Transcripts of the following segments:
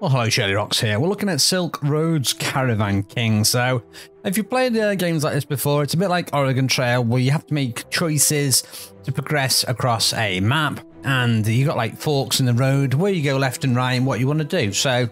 Well, hello, Shirlie Rox here. We're looking at Silk Roads Caravan King. So, if you've played uh, games like this before, it's a bit like Oregon Trail, where you have to make choices to progress across a map, and you got like forks in the road where you go left and right and what you want to do. So,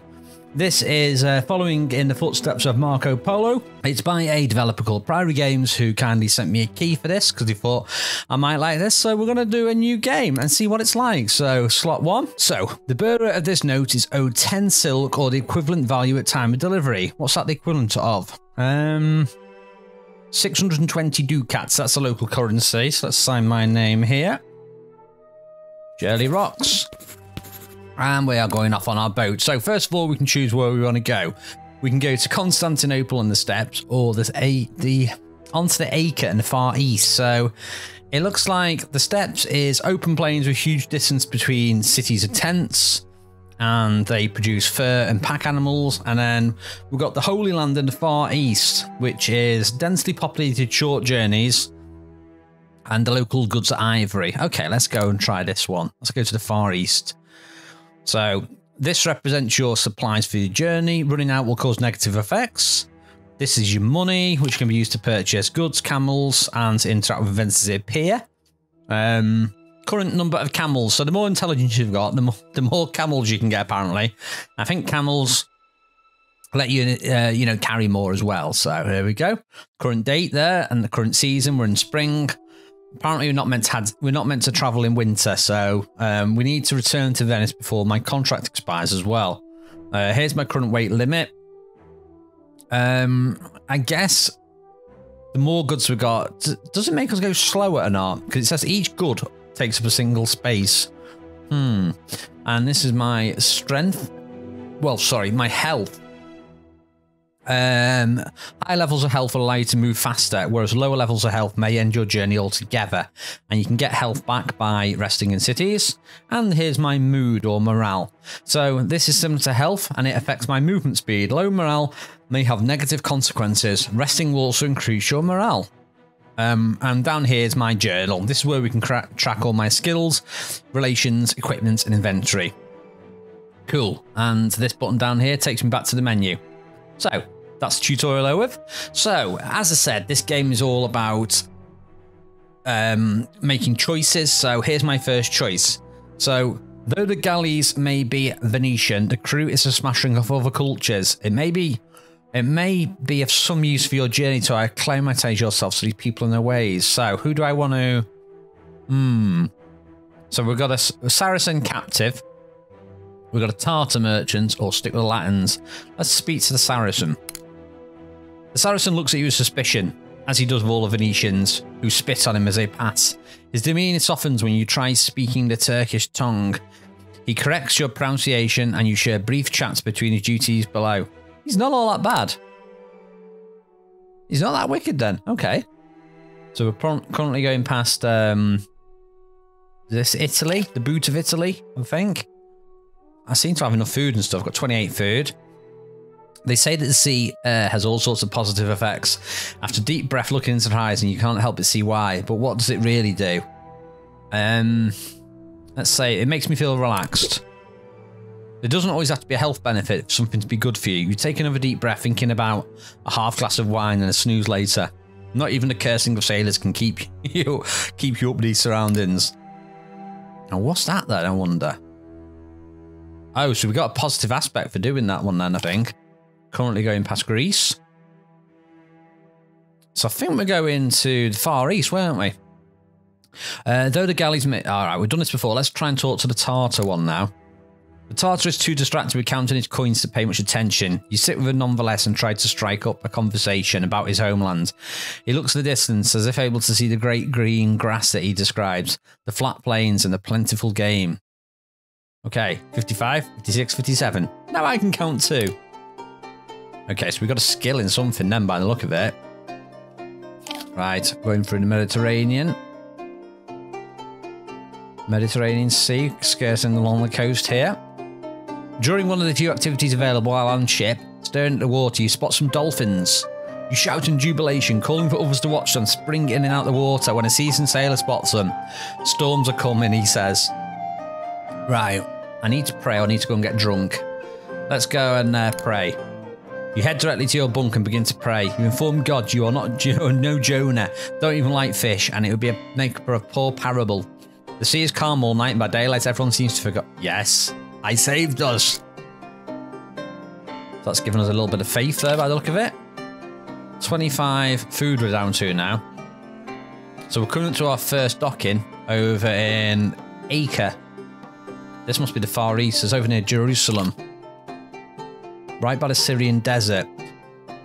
this is uh, following in the footsteps of Marco Polo. It's by a developer called Priory Games who kindly sent me a key for this because he thought I might like this. So we're going to do a new game and see what it's like. So slot one. So the bearer of this note is owed 10 silk or the equivalent value at time of delivery. What's that the equivalent of? Um, 620 ducats. That's the local currency. So let's sign my name here. Shirlie Rox and we are going off on our boat. So first of all, we can choose where we want to go. We can go to Constantinople and the steppes, or there's a the onto the Acre in the far east. So it looks like the steppes is open plains with huge distance between cities of tents, and they produce fur and pack animals. And then we've got the Holy Land in the far east, which is densely populated short journeys. And the local goods are ivory. Okay, let's go and try this one. Let's go to the far east. So this represents your supplies for your journey. Running out will cause negative effects. This is your money, which can be used to purchase goods, camels, and interact with events as they appear. Um, current number of camels. So the more intelligence you've got, the more, the more camels you can get. Apparently, I think camels let you, uh, you know, carry more as well. So here we go. Current date there, and the current season. We're in spring apparently we're not meant to had, we're not meant to travel in winter, so um, we need to return to Venice before my contract expires as well. Uh, here's my current weight limit. Um, I guess the more goods we got, does it make us go slower or not? Because it says each good takes up a single space. Hmm. And this is my strength. Well, sorry, my health. Um, high levels of health will allow you to move faster, whereas lower levels of health may end your journey altogether. And you can get health back by resting in cities. And here's my mood or morale. So this is similar to health, and it affects my movement speed. Low morale may have negative consequences. Resting will also increase your morale. Um, and down here is my journal. This is where we can track all my skills, relations, equipment, and inventory. Cool. And this button down here takes me back to the menu. So, that's the tutorial over with. So, as I said, this game is all about um, making choices. So, here's my first choice. So, though the galleys may be Venetian, the crew is a smashing of other cultures. It may be it may be of some use for your journey to acclimatize yourself to these people and their ways. So, who do I want to? Hmm. So we've got a, a Saracen captive. We've got a Tartar merchant, or stick with the Latins. Let's speak to the Saracen. The Saracen looks at you with suspicion, as he does with all the Venetians, who spit on him as they pass. His demeanour softens when you try speaking the Turkish tongue. He corrects your pronunciation and you share brief chats between his duties below. He's not all that bad. He's not that wicked then. Okay. So we're currently going past um, this Italy, the boot of Italy, I think. I seem to have enough food and stuff. I've got 28 food. They say that the sea uh, has all sorts of positive effects. After deep breath looking into the horizon, you can't help but see why. But what does it really do? Um, let's say it makes me feel relaxed. There doesn't always have to be a health benefit for something to be good for you. You take another deep breath thinking about a half glass of wine and a snooze later. Not even the cursing of sailors can keep you keep you up these surroundings. Now what's that then, I wonder? Oh, so we got a positive aspect for doing that one then, I think. Currently going past Greece. So I think we're going to the Far East, weren't we? Uh, though the galleys... All right, we've done this before. Let's try and talk to the Tartar one now. The Tartar is too distracted with counting his coins to pay much attention. You sit with him nonetheless and try to strike up a conversation about his homeland. He looks at the distance as if able to see the great green grass that he describes, the flat plains and the plentiful game. Okay, 55, 56, 57. Now I can count too. Okay, so we've got a skill in something then by the look of it. Right, going through the Mediterranean. Mediterranean Sea, skirting along the coast here. During one of the few activities available while on ship, staring at the water, you spot some dolphins. You shout in jubilation, calling for others to watch them spring in and out of the water when a seasoned sailor spots them. Storms are coming, he says. Right, I need to pray, I need to go and get drunk. let's go and uh, pray. You head directly to your bunk and begin to pray. You inform God you are not jo no Jonah, don't even like fish, and it would be a make for a poor parable. The sea is calm all night, and by daylight everyone seems to forget. Yes, I saved us. That's given us a little bit of faith there by the look of it. 25 food we're down to now. So we're coming to our first docking over in Acre. This must be the Far East. It's over near Jerusalem. Right by the Syrian desert.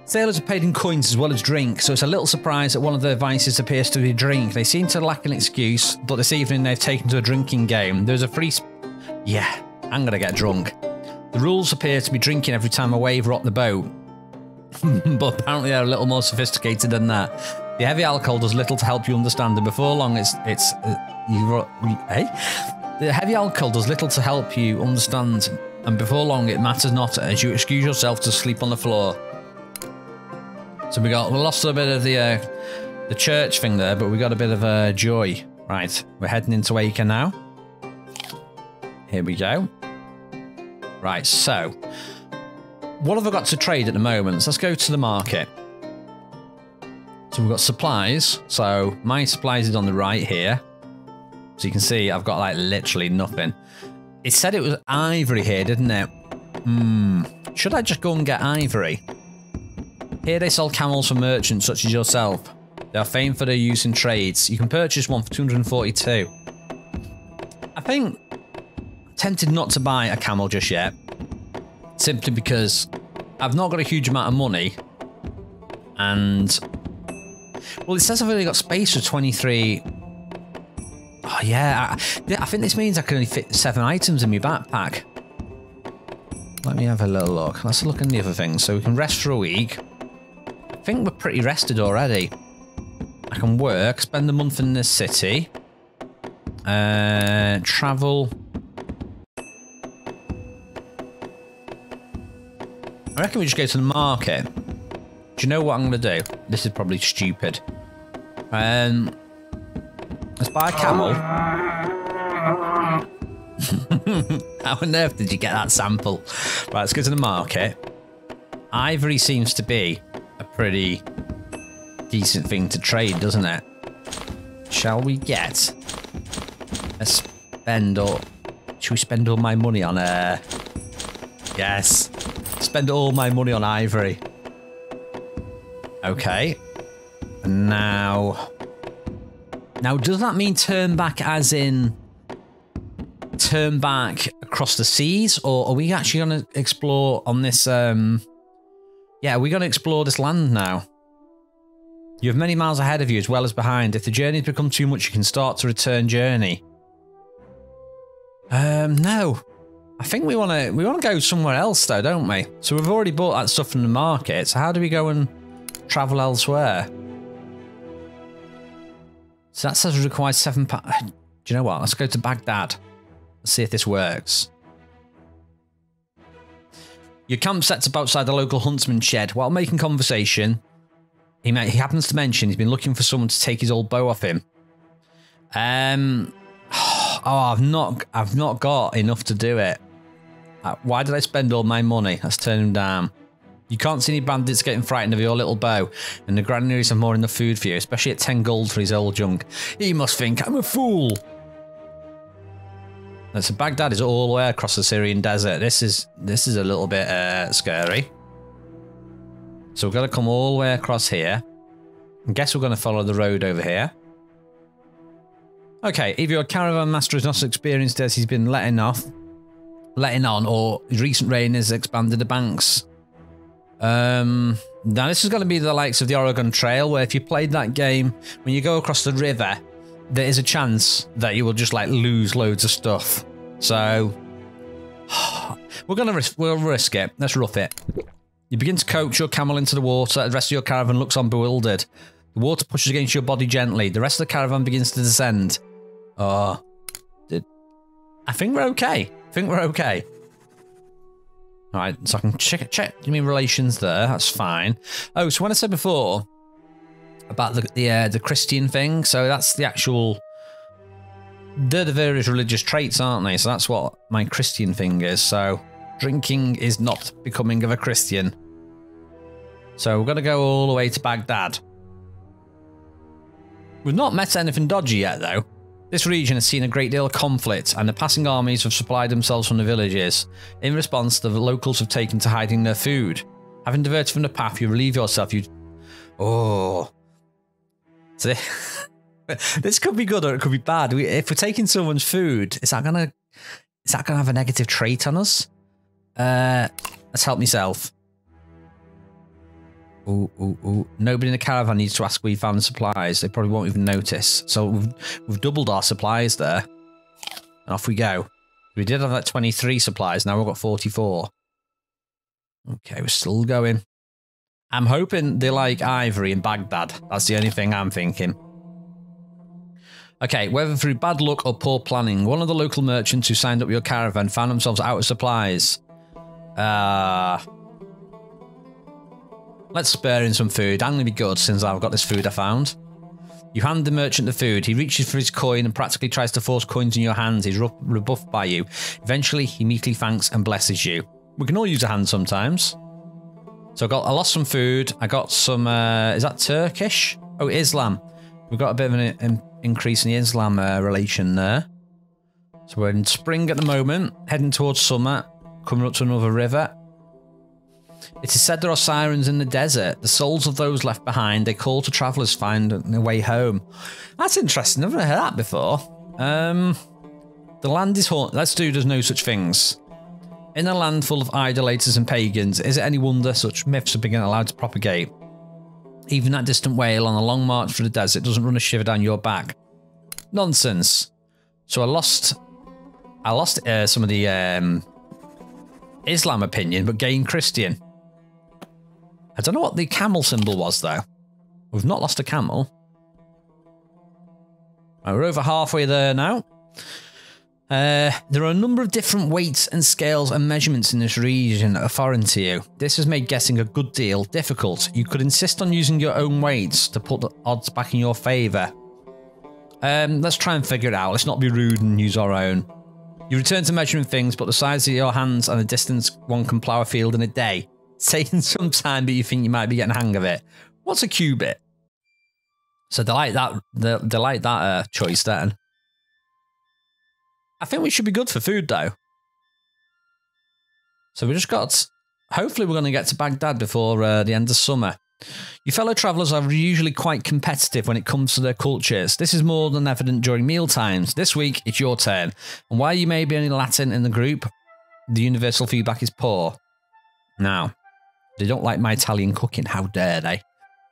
Sailors are paid in coins as well as drink, so it's a little surprise that one of their vices appears to be drink. They seem to lack an excuse, but this evening they've taken to a drinking game. There's a free... yeah, I'm gonna get drunk. The rules appear to be drinking every time a wave rocked the boat. but apparently they're a little more sophisticated than that. The heavy alcohol does little to help you understand, and before long, it's it's uh, you, hey. The heavy alcohol does little to help you understand, and before long, it matters not as you excuse yourself to sleep on the floor. So we got we lost a bit of the uh, the church thing there, but we got a bit of uh, joy. Right, we're heading into Acre now. Here we go. Right, so what have I got to trade at the moment? So let's go to the market. So we've got supplies. So my supplies is on the right here. So you can see I've got like literally nothing. It said it was ivory here, didn't it? Hmm. Should I just go and get ivory? Here they sell camels for merchants such as yourself. They are famed for their use in trades. You can purchase one for 242. I think I'm tempted not to buy a camel just yet. Simply because I've not got a huge amount of money. And well, it says I've only got space for 23. Oh, yeah. I, I think this means I can only fit seven items in my backpack. Let me have a little look. Let's look in the other things. So we can rest for a week. I think we're pretty rested already. I can work, spend a month in the city. Uh, travel. I reckon we just go to the market. Do you know what I'm going to do? This is probably stupid. Um, let's buy a camel. How on earth did you get that sample? Right, let's go to the market. Ivory seems to be a pretty decent thing to trade, doesn't it? Shall we get a spend or Should we spend all my money on a... Uh, yes. Spend all my money on ivory. Okay. Now... Now, does that mean turn back as in... Turn back across the seas? Or are we actually going to explore on this... um? Yeah, are we going to explore this land now? You have many miles ahead of you as well as behind. If the journeys become too much, you can start to return journey. Um, no. I think we want to we want to go somewhere else though, don't we? So we've already bought that stuff from the market. So how do we go and travel elsewhere? So that says it requires seven Do you know what? Let's go to Baghdad. Let's see if this works. Your camp sets up outside the local huntsman's shed. While making conversation, he, he happens to mention he's been looking for someone to take his old bow off him. Um, oh, I've not, I've not got enough to do it. Uh, why did I spend all my money? Let's turn him down. You can't see any bandits getting frightened of your little bow, and the granaries have more in the food for you, especially at 10 gold for his old junk. He must think I'm a fool. And so Baghdad is all the way across the Syrian desert. This is this is a little bit uh, scary. So we've got to come all the way across here. I guess we're going to follow the road over here. Okay, if your caravan master has not experienced as he's been letting off, letting on, or recent rain has expanded the banks. Um, now this is going to be the likes of the Oregon Trail, where if you played that game, when you go across the river, there is a chance that you will just like lose loads of stuff. So we're gonna risk, we'll risk it. Let's rough it. You begin to coax your camel into the water. The rest of your caravan looks on bewildered. The water pushes against your body gently. The rest of the caravan begins to descend. Oh, did I think we're okay? I think we're okay. All right, so I can check check Give me relations there. That's fine. Oh, so when I said before about the the uh, the Christian thing, so that's the actual. They're the various religious traits, aren't they? So that's what my Christian thing is. So drinking is not becoming of a Christian. So we're to go all the way to Baghdad. We've not met anything dodgy yet, though. This region has seen a great deal of conflict, and the passing armies have supplied themselves from the villages. In response, the locals have taken to hiding their food. Having diverted from the path, you relieve yourself. You, oh, this could be good or it could be bad. if we're taking someone's food, is that gonna is that gonna have a negative trait on us? Uh, let's help myself. Ooh, ooh, ooh. Nobody in the caravan needs to ask where you found supplies. They probably won't even notice. So we've, we've doubled our supplies there. And off we go. We did have that 23 supplies. Now we've got 44. Okay, we're still going. I'm hoping they like Ivory in Baghdad. That's the only thing I'm thinking. Okay, whether through bad luck or poor planning, one of the local merchants who signed up your caravan found themselves out of supplies. Uh, let's spare in some food. I'm going to be good since I've got this food I found. You hand the merchant the food. He reaches for his coin and practically tries to force coins in your hands. He's rebuffed by you. Eventually, he meekly thanks and blesses you. We can all use a hand sometimes. So I got I lost some food. I got some. Uh, is that Turkish? Oh, Islam. We've got a bit of an, an increase in the Islam uh, relation there. So we're in spring at the moment, heading towards summer, coming up to another river. It is said there are sirens in the desert, the souls of those left behind. They call to travellers find their way home. That's interesting. I've never heard that before. Um, the land is haunted. Let's do. There's no such things. In a land full of idolaters and pagans, is it any wonder such myths have been allowed to propagate? Even that distant wail on a long march through the desert doesn't run a shiver down your back. Nonsense. So I lost, I lost uh, some of the um, Islam opinion, but gained Christian. I don't know what the camel symbol was though. We've not lost a camel. Right, we're over halfway there now. Uh, there are a number of different weights and scales and measurements in this region that are foreign to you. This has made guessing a good deal difficult. You could insist on using your own weights to put the odds back in your favour. Um, let's try and figure it out. Let's not be rude and use our own. You return to measuring things, but the size of your hands and the distance one can plough a field in a day. Taking some time, but you think you might be getting hang of it. What's a cubit? So they like that. They, they like that uh, choice then. I think we should be good for food though. So we just got. Hopefully, we're going to get to Baghdad before uh, the end of summer. Your fellow travellers are usually quite competitive when it comes to their cultures. This is more than evident during meal times. This week, it's your turn. And while you may be only Latin in the group, the universal feedback is poor. Now, they don't like my Italian cooking. How dare they?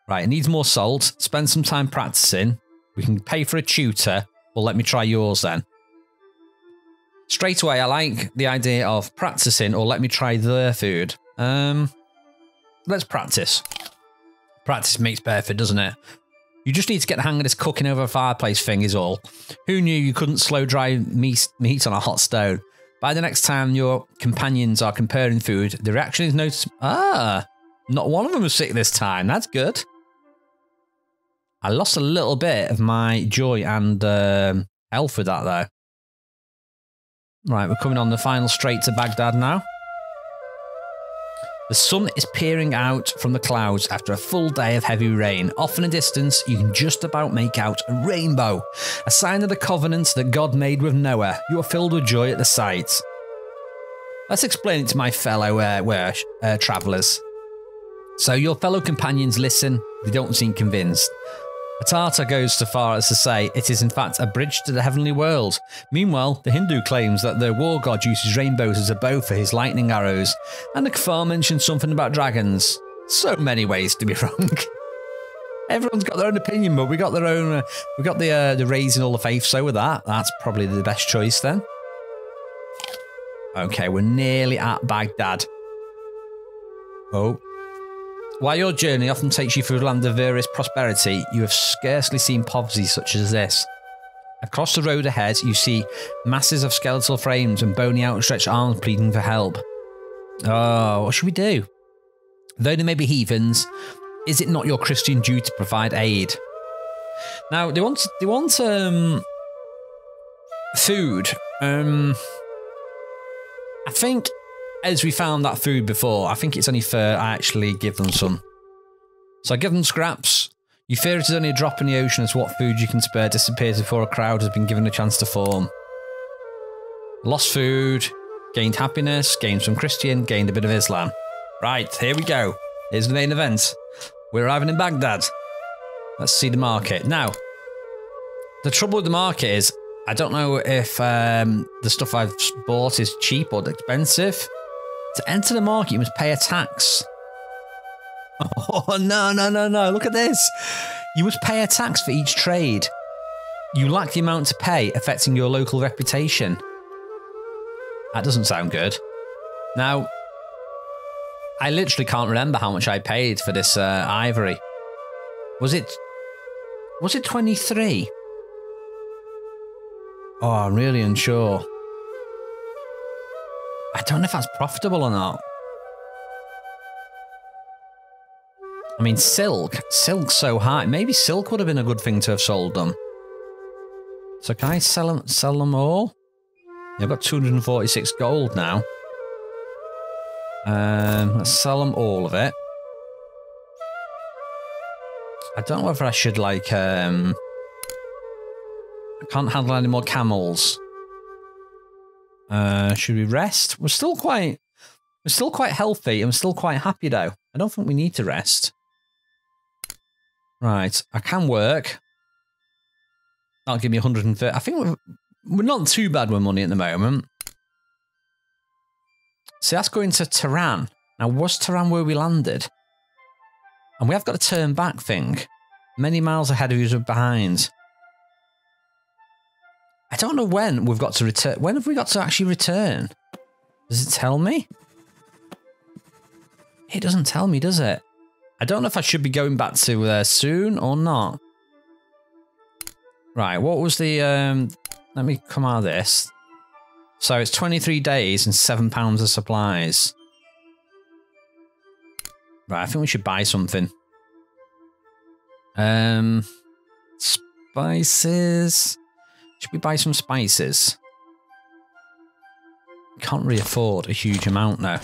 Right, it needs more salt. Spend some time practicing. We can pay for a tutor. Well, let me try yours then. Straight away, I like the idea of practicing or let me try their food. Um, let's practice. Practice makes perfect, doesn't it? You just need to get the hang of this cooking over a fireplace thing is all. Who knew you couldn't slow dry meat, meat on a hot stone? By the next time your companions are comparing food, the reaction is noticed. Ah, not one of them was sick this time. That's good. I lost a little bit of my joy and um, health with that though. Right, we're coming on the final straight to Baghdad now. The sun is peering out from the clouds after a full day of heavy rain. Off in the distance, you can just about make out a rainbow, a sign of the covenant that God made with Noah. You are filled with joy at the sight. Let's explain it to my fellow uh, uh, travellers. So, your fellow companions listen, they don't seem convinced. A Tartar goes so far as to say it is in fact a bridge to the heavenly world. Meanwhile, the Hindu claims that their war god uses rainbows as a bow for his lightning arrows, and the Kfar mentions something about dragons. So many ways to be wrong. Everyone's got their own opinion, but we got their own. Uh, we got the uh, the raising all the faith. So with that, that's probably the best choice then. Okay, we're nearly at Baghdad. Oh, while your journey often takes you through a land of various prosperity, you have scarcely seen poverty such as this. Across the road ahead, you see masses of skeletal frames and bony outstretched arms pleading for help. Oh, what should we do? Though they may be heathens, is it not your Christian duty to provide aid? Now they want they want um food. Um I think as we found that food before, I think it's only fair I actually give them some. So I give them scraps. You fear it is only a drop in the ocean as what food you can spare disappears before a crowd has been given a chance to form. Lost food, gained happiness, gained some Christian, gained a bit of Islam. Right, here we go. Here's the main event. We're arriving in Baghdad. Let's see the market. Now, the trouble with the market is I don't know if um, the stuff I've bought is cheap or expensive. To enter the market, you must pay a tax. Oh, no, no, no, no. Look at this. You must pay a tax for each trade. You lack the amount to pay, affecting your local reputation. That doesn't sound good. Now, I literally can't remember how much I paid for this uh, ivory. Was it. Was it 23? Oh, I'm really unsure. I don't know if that's profitable or not. I mean, silk. Silk's so high. Maybe silk would have been a good thing to have sold them. So can I sell them, sell them all? Yeah, I've got 246 gold now. Um, let's sell them all of it. I don't know whether I should like um I can't handle any more camels. Uh should we rest? We're still quite we're still quite healthy and we're still quite happy though. I don't think we need to rest. Right, I can work. That'll give me 130. I think we're, we're not too bad with money at the moment. See, that's going to Tehran. Now, was Tehran where we landed? And we have got a turn back thing. Many miles ahead of you behind. I don't know when we've got to return. When have we got to actually return? Does it tell me? It doesn't tell me, does it? I don't know if I should be going back to there soon or not. Right, what was the... Um, let me come out of this. So it's 23 days and seven pounds of supplies. Right, I think we should buy something. Um, spices. Should we buy some spices? Can't really afford a huge amount now.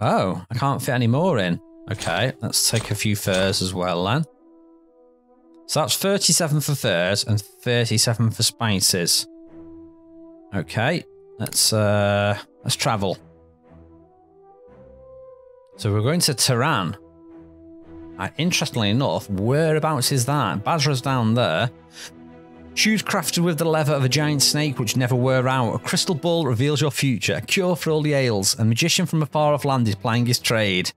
Oh, I can't fit any more in. Okay, let's take a few furs as well then. So that's 37 for furs and 37 for spices. Okay, let's uh let's travel. So we're going to Tehran. Uh, interestingly enough, whereabouts is that? Basra's down there. Shoes crafted with the leather of a giant snake which never wear out. A crystal ball reveals your future. A cure for all the ails. A magician from a far off land is plying his trade.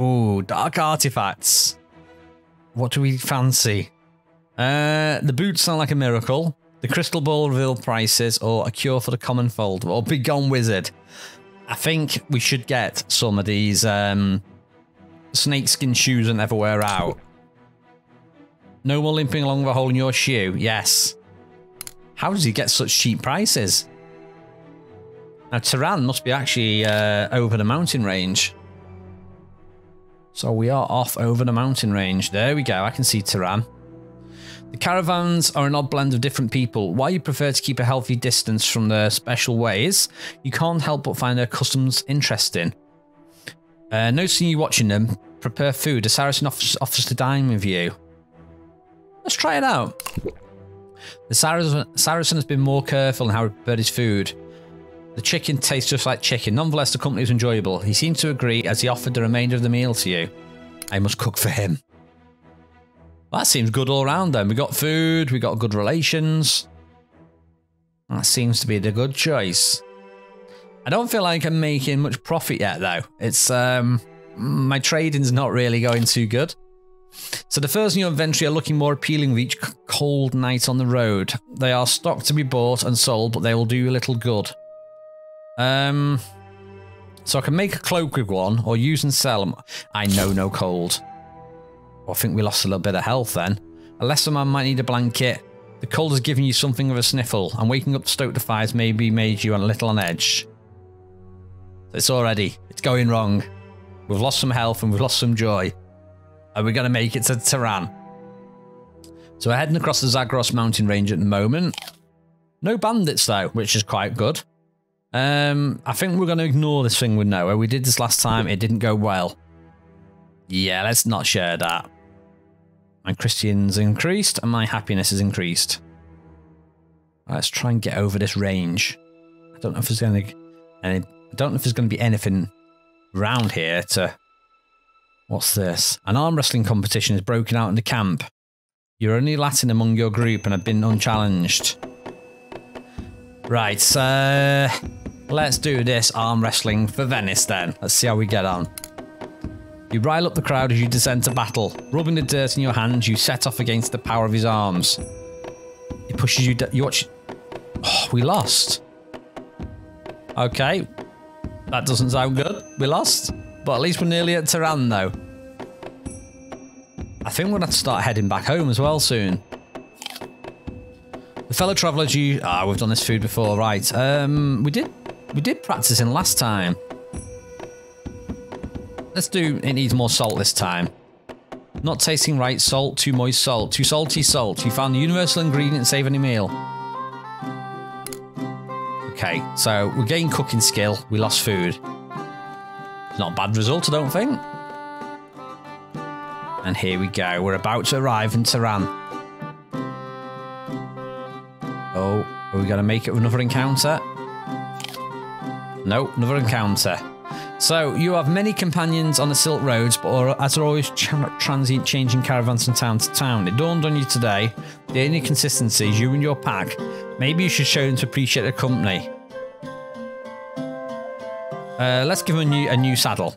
Ooh, dark artifacts. What do we fancy? Uh, the boots sound like a miracle. The crystal ball reveal prices, or a cure for the common fold, or begone wizard. I think we should get some of these um, snakeskin shoes that never wear out. No more limping along with a hole in your shoe. Yes. How does he get such cheap prices? Now, Tehran must be actually uh, over the mountain range. So we are off over the mountain range. There we go. I can see Tehran. The caravans are an odd blend of different people. While you prefer to keep a healthy distance from their special ways, you can't help but find their customs interesting. Uh, noticing you watching them, prepare food. A Saracen offers, offers to dine with you. Let's try it out. The Saracen, Saracen has been more careful in how he prepared his food. The chicken tastes just like chicken. Nonetheless, the company is enjoyable. He seemed to agree as he offered the remainder of the meal to you. I must cook for him. Well, that seems good all round then. We got food, we got good relations. That seems to be the good choice. I don't feel like I'm making much profit yet though. It's um my trading's not really going too good. So the first new inventory are looking more appealing with each cold night on the road. They are stocked to be bought and sold, but they will do a little good. Um, so I can make a cloak with one, or use and sell them. I know no cold. Well, I think we lost a little bit of health then. A lesser man might need a blanket. The cold has given you something of a sniffle, and waking up to stoke the fires maybe made you a little on edge. It's already, it's going wrong. We've lost some health and we've lost some joy. Are we going to make it to Tehran? So we're heading across the Zagros mountain range at the moment. No bandits though, which is quite good. Um, I think we're going to ignore this thing with Noah. We did this last time. It didn't go well. Yeah, let's not share that. My Christian's increased and my happiness is increased. Let's try and get over this range. I don't know if there's to any. Don't know if there's going to be anything around here to. What's this? An arm wrestling competition is broken out in the camp. You're only Latin among your group and have been unchallenged. Right, so let's do this arm wrestling for Venice then. Let's see how we get on. You rile up the crowd as you descend to battle. Rubbing the dirt in your hands, you set off against the power of his arms. He pushes you. You watch. Oh, we lost. Okay, that doesn't sound good. We lost, but at least we're nearly at Tehran though. I think we're gonna have to start heading back home as well soon. The fellow travellers you ah, we've done this food before, right? Um, we did we did practice in last time. Let's do it needs more salt this time. Not tasting right, salt, too moist salt, too salty salt. You found the universal ingredient save any meal. Okay, so we gained cooking skill, we lost food. Not a bad result, I don't think. And here we go, we're about to arrive in Tehran. Oh, are we going to make it another encounter? No, another encounter. So, you have many companions on the Silk Roads, but are, as are always transient changing caravans from town to town. It dawned on you today, the only consistency is you and your pack. Maybe you should show them to appreciate the company. Uh, let's give them a new, a new saddle.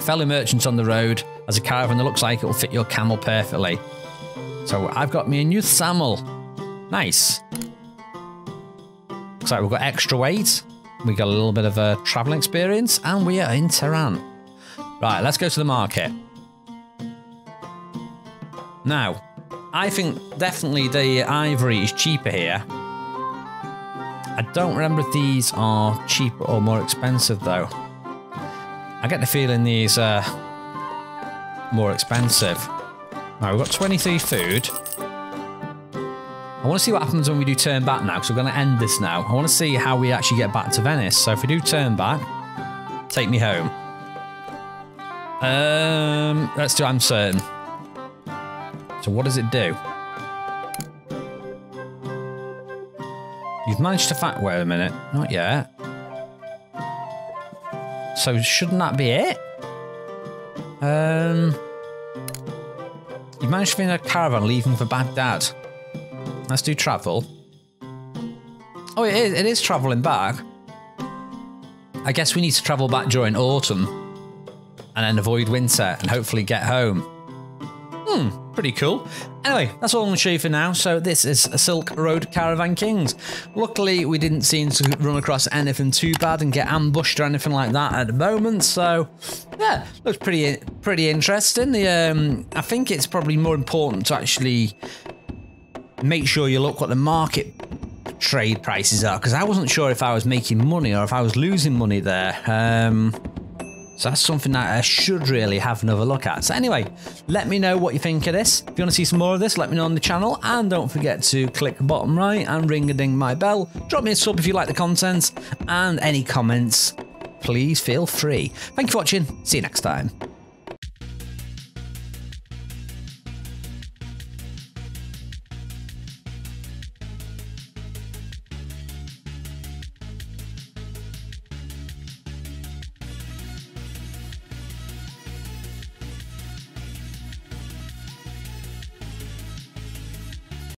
Fellow merchants on the road has a caravan that looks like it will fit your camel perfectly. So I've got me a new saddle. Nice. Looks like we've got extra weight. We got a little bit of a travel experience, and we are in Tehran. Right, let's go to the market. Now, I think definitely the ivory is cheaper here. I don't remember if these are cheaper or more expensive though. I get the feeling these are more expensive. Right, we've got 23 food. I want to see what happens when we do turn back now, because we're going to end this now. I want to see how we actually get back to Venice. So if we do turn back, take me home. Um, let's do I'm certain. So what does it do? You've managed to fact wait a minute. Not yet. So shouldn't that be it? Um, you managed to find a caravan leaving for Baghdad. Let's do travel. Oh, it is, it is travelling back. I guess we need to travel back during autumn and then avoid winter and hopefully get home. Hmm, pretty cool. Anyway, that's all I'm going to show you for now. So this is Silk Road Caravan Kings. Luckily, we didn't seem to run across anything too bad and get ambushed or anything like that at the moment. So yeah, looks pretty pretty interesting. The um, I think it's probably more important to actually make sure you look what the market trade prices are because I wasn't sure if I was making money or if I was losing money there. Um, so that's something that I should really have another look at. So anyway, let me know what you think of this. If you want to see some more of this, let me know on the channel. And don't forget to click bottom right and ring a ding my bell. Drop me a sub if you like the content. And any comments, please feel free. Thank you for watching. See you next time.